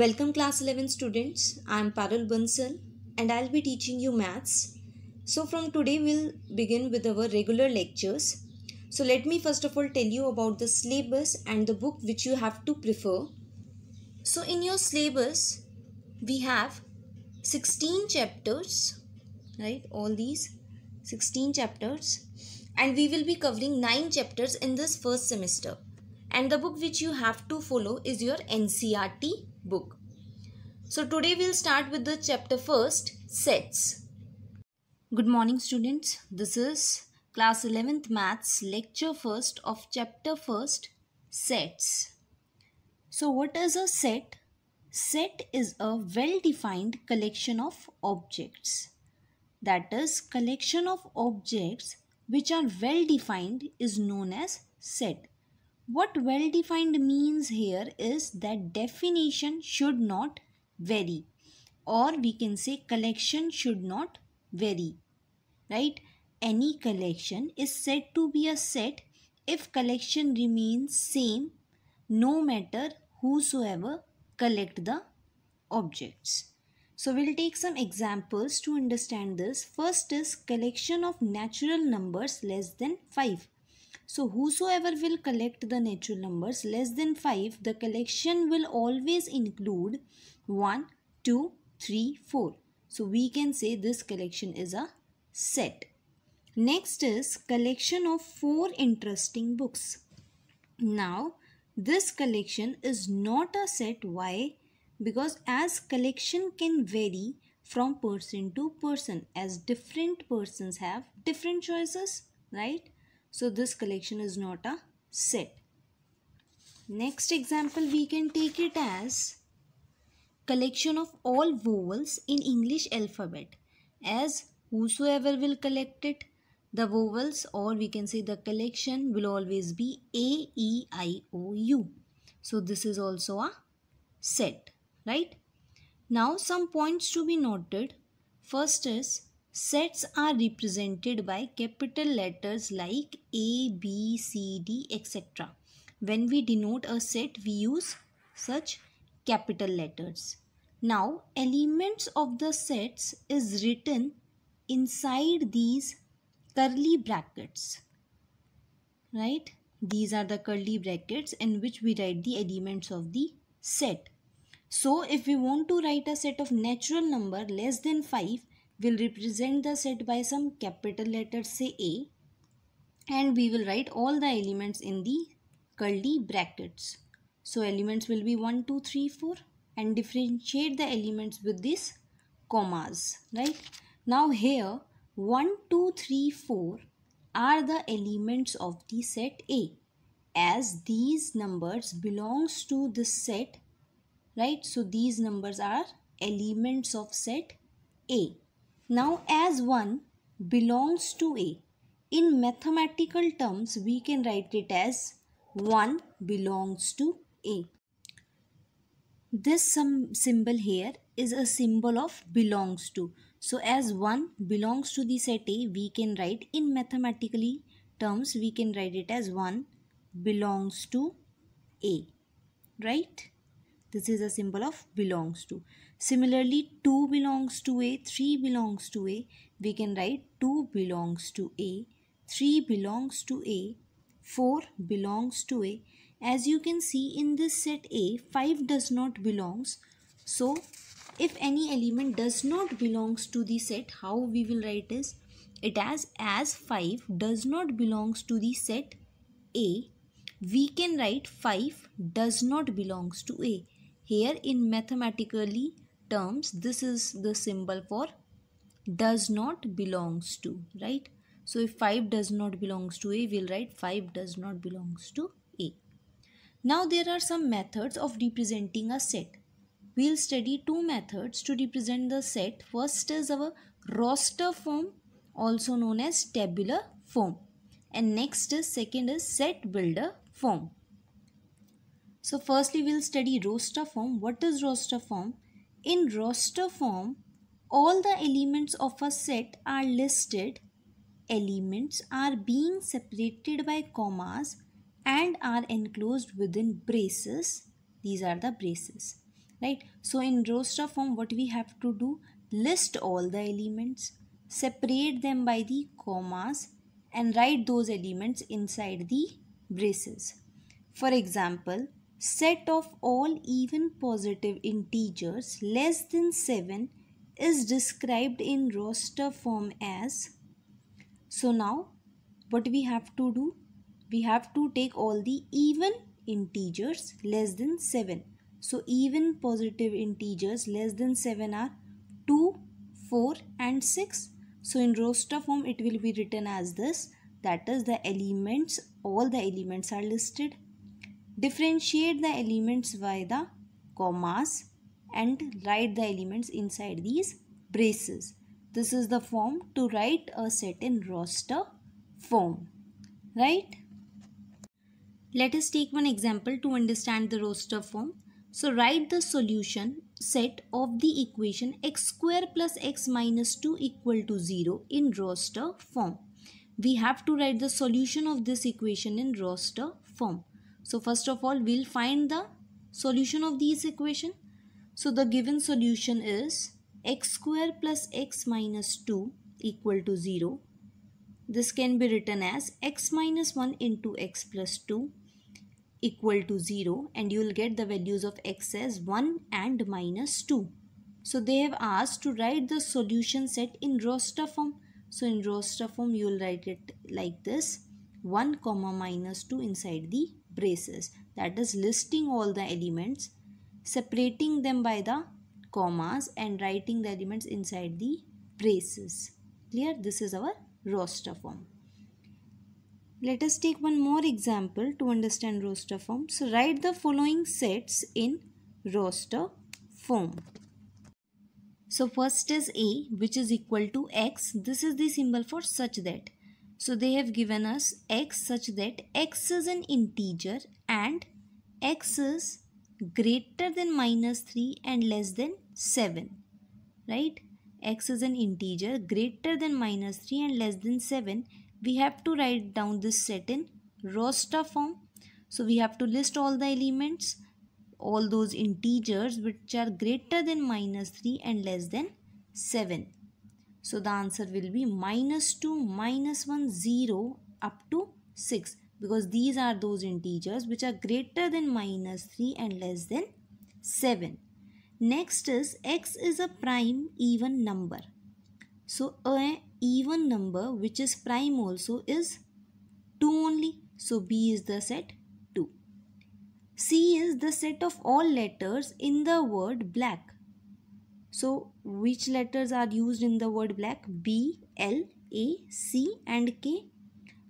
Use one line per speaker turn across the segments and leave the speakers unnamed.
Welcome class 11 students. I am Parul Bansal and I'll be teaching you maths. So from today we'll begin with our regular lectures. So let me first of all tell you about the syllabus and the book which you have to prefer. So in your syllabus we have 16 chapters, right? All these 16 chapters and we will be covering 9 chapters in this first semester and the book which you have to follow is your NCERT book. So today we'll start with the chapter first sets. Good morning students. This is class 11th maths lecture first of chapter first sets. So what is a set? Set is a well defined collection of objects. That is collection of objects which are well defined is known as set what well defined means here is that definition should not vary or we can say collection should not vary. Right? Any collection is said to be a set if collection remains same no matter whosoever collect the objects. So we'll take some examples to understand this. First is collection of natural numbers less than 5. So whosoever will collect the natural numbers less than 5, the collection will always include 1, 2, 3, 4. So we can say this collection is a set. Next is collection of 4 interesting books. Now this collection is not a set. Why? Because as collection can vary from person to person as different persons have different choices, right? So this collection is not a set. Next example we can take it as collection of all vowels in English alphabet as whosoever will collect it the vowels or we can say the collection will always be A, E, I, O, U. So this is also a set, right? Now some points to be noted. First is Sets are represented by capital letters like A, B, C, D, etc. When we denote a set, we use such capital letters. Now, elements of the sets is written inside these curly brackets. Right? These are the curly brackets in which we write the elements of the set. So, if we want to write a set of natural number less than 5, will represent the set by some capital letters say A and we will write all the elements in the curly brackets. So elements will be 1, 2, 3, 4 and differentiate the elements with these commas, right? Now here 1, 2, 3, 4 are the elements of the set A as these numbers belongs to this set, right? So these numbers are elements of set A. Now as 1 belongs to A, in mathematical terms we can write it as 1 belongs to A. This some symbol here is a symbol of belongs to. So as 1 belongs to the set A, we can write in mathematically terms we can write it as 1 belongs to A. Right? This is a symbol of belongs to. Similarly, 2 belongs to A, 3 belongs to A. We can write 2 belongs to A, 3 belongs to A, 4 belongs to A. As you can see in this set A, 5 does not belongs. So, if any element does not belongs to the set, how we will write is it as as 5 does not belongs to the set A, we can write 5 does not belongs to A. Here in mathematically terms, this is the symbol for does not belongs to, right? So if 5 does not belongs to A, we'll write 5 does not belongs to A. Now there are some methods of representing a set. We'll study two methods to represent the set. First is our roster form also known as tabular form and next is second is set builder form. So firstly we'll study roster form. What is roster form? In roster form, all the elements of a set are listed. Elements are being separated by commas and are enclosed within braces. These are the braces. right so in roster form what we have to do list all the elements separate them by the commas and write those elements inside the braces for example set of all even positive integers less than 7 is described in roster form as so now what we have to do we have to take all the even integers less than 7 so even positive integers less than 7 are 2, 4 and 6. So in roster form it will be written as this that is the elements all the elements are listed. Differentiate the elements by the commas and write the elements inside these braces. This is the form to write a set in roster form. Right? Let us take one example to understand the roster form. So write the solution set of the equation x square plus x minus 2 equal to 0 in roster form. We have to write the solution of this equation in roster form. So first of all we'll find the solution of this equation. So the given solution is x square plus x minus 2 equal to 0. This can be written as x minus 1 into x plus 2 equal to 0 and you will get the values of x as 1 and minus 2. So they have asked to write the solution set in roster form. So in roster form you will write it like this 1 comma minus 2 inside the braces that is listing all the elements separating them by the commas and writing the elements inside the braces. Clear? This is our roster form. Let us take one more example to understand roster form. So write the following sets in roster form. So first is A which is equal to X. This is the symbol for such that. So they have given us X such that X is an integer and X is greater than minus 3 and less than 7. Right? X is an integer greater than minus 3 and less than 7 we have to write down this set in roster form. So we have to list all the elements, all those integers which are greater than minus 3 and less than 7. So the answer will be minus 2, minus 1, 0 up to 6 because these are those integers which are greater than minus 3 and less than 7. Next is x is a prime even number. So a even number which is prime also is 2 only. So B is the set 2. C is the set of all letters in the word black. So which letters are used in the word black? B, L, A, C and K.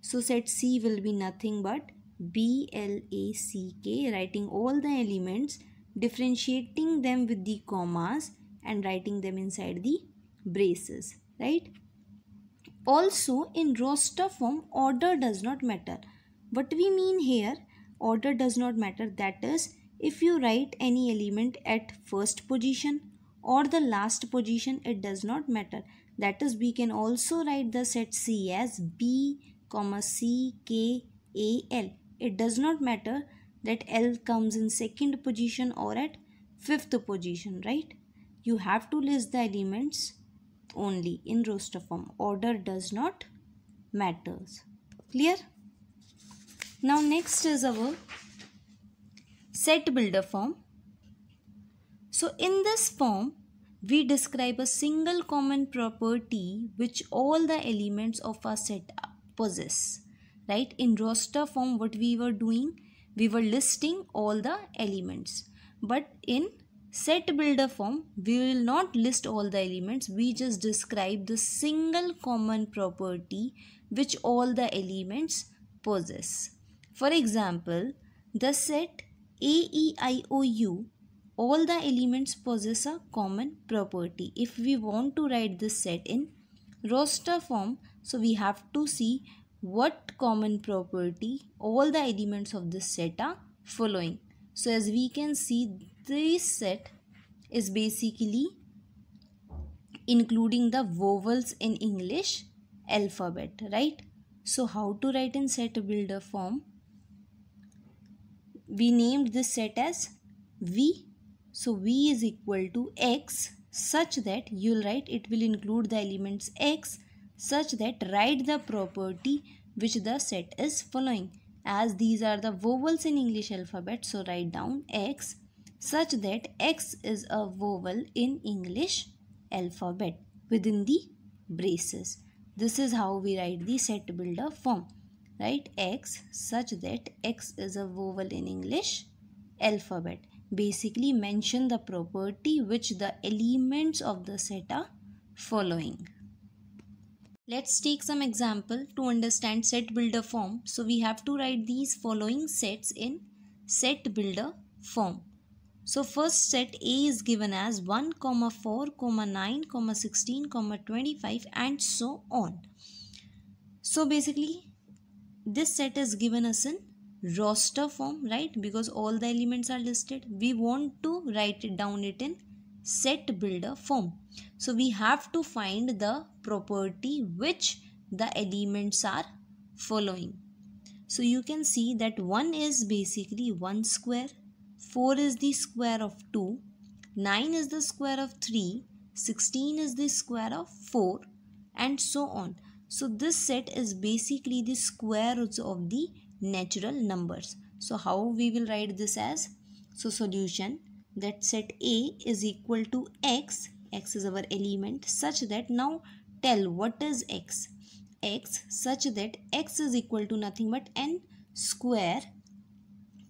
So set C will be nothing but B, L, A, C, K writing all the elements differentiating them with the commas and writing them inside the braces right also in roster form order does not matter what we mean here order does not matter that is if you write any element at first position or the last position it does not matter that is we can also write the set c as b comma c k a l it does not matter that l comes in second position or at fifth position right you have to list the elements only in roster form. Order does not matters. Clear? Now next is our set builder form. So in this form, we describe a single common property which all the elements of a set possess. Right? In roster form, what we were doing, we were listing all the elements. But in set builder form, we will not list all the elements. We just describe the single common property which all the elements possess. For example, the set A, E, I, O, U, all the elements possess a common property. If we want to write this set in roster form, so we have to see what common property all the elements of this set are following. So as we can see this set is basically including the vowels in English alphabet, right? So how to write in set builder form? We named this set as V. So V is equal to X such that you'll write it will include the elements X such that write the property which the set is following. As these are the vowels in English alphabet so write down X such that X is a vowel in English alphabet within the braces. This is how we write the set builder form. Write X such that X is a vowel in English alphabet. Basically mention the property which the elements of the set are following. Let's take some example to understand set builder form. So we have to write these following sets in set builder form. So first set A is given as 1, comma 4, comma 9, comma 16, comma 25 and so on. So basically this set is given us in roster form right because all the elements are listed. We want to write it down it in set builder form. So we have to find the property which the elements are following. So you can see that 1 is basically 1 square 4 is the square of 2, 9 is the square of 3, 16 is the square of 4 and so on. So this set is basically the square roots of the natural numbers. So how we will write this as? So solution that set A is equal to x, x is our element such that now tell what is x? x such that x is equal to nothing but n square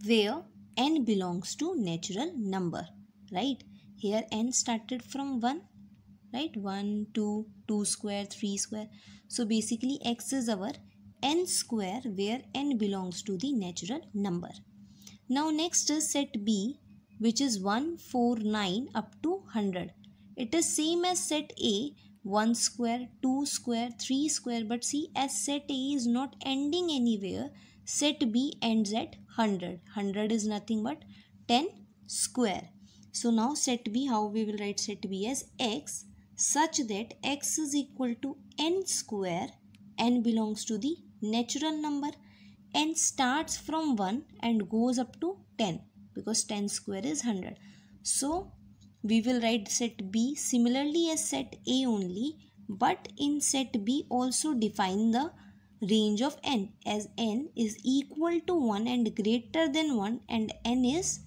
where n belongs to natural number right here n started from 1 right 1 2 2 square 3 square so basically x is our n square where n belongs to the natural number. Now next is set b which is 1 4 9 up to 100 it is same as set a 1 square 2 square 3 square but see as set a is not ending anywhere set b ends at 100 100 is nothing but 10 square. So now set b how we will write set b as x such that x is equal to n square n belongs to the natural number n starts from 1 and goes up to 10 because 10 square is 100 so we will write set b. Similarly as set a only but in set b also define the range of n as n is equal to 1 and greater than 1 and n is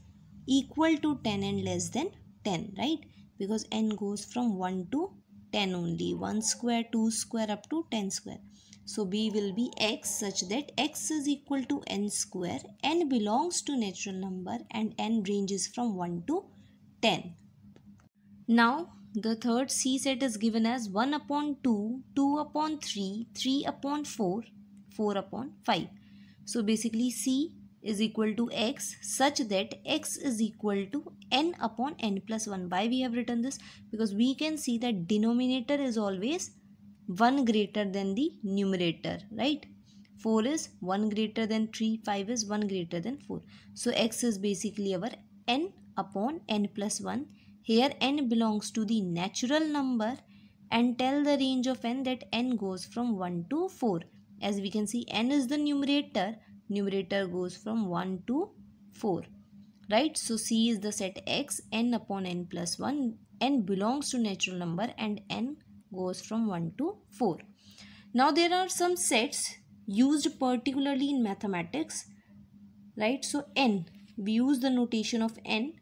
equal to 10 and less than 10 right? Because n goes from 1 to 10 only. 1 square 2 square up to 10 square so b will be x such that x is equal to n square n belongs to natural number and n ranges from 1 to 10 now the third C set is given as 1 upon 2, 2 upon 3, 3 upon 4, 4 upon 5. So basically C is equal to x such that x is equal to n upon n plus 1. Why we have written this? Because we can see that denominator is always 1 greater than the numerator, right? 4 is 1 greater than 3, 5 is 1 greater than 4. So x is basically our n upon n plus 1 here n belongs to the natural number and tell the range of n that n goes from 1 to 4. As we can see n is the numerator, numerator goes from 1 to 4. Right, so C is the set x, n upon n plus 1, n belongs to natural number and n goes from 1 to 4. Now there are some sets used particularly in mathematics, right? So n, we use the notation of n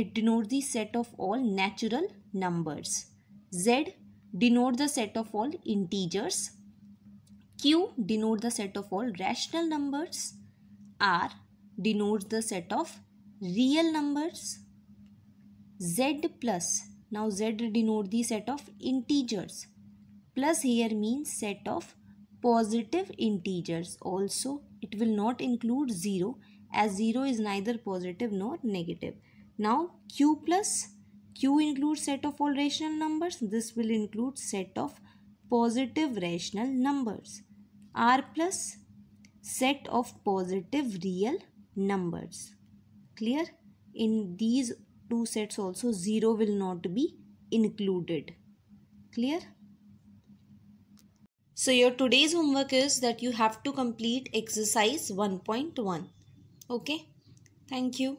it denotes the set of all natural numbers. Z denotes the set of all integers. Q denotes the set of all rational numbers. R denotes the set of real numbers. Z plus. Now Z denotes the set of integers. Plus here means set of positive integers. Also it will not include 0 as 0 is neither positive nor negative. Now q plus q includes set of all rational numbers. This will include set of positive rational numbers. r plus set of positive real numbers. Clear? In these two sets also 0 will not be included. Clear? So your today's homework is that you have to complete exercise 1.1. Okay. Thank you.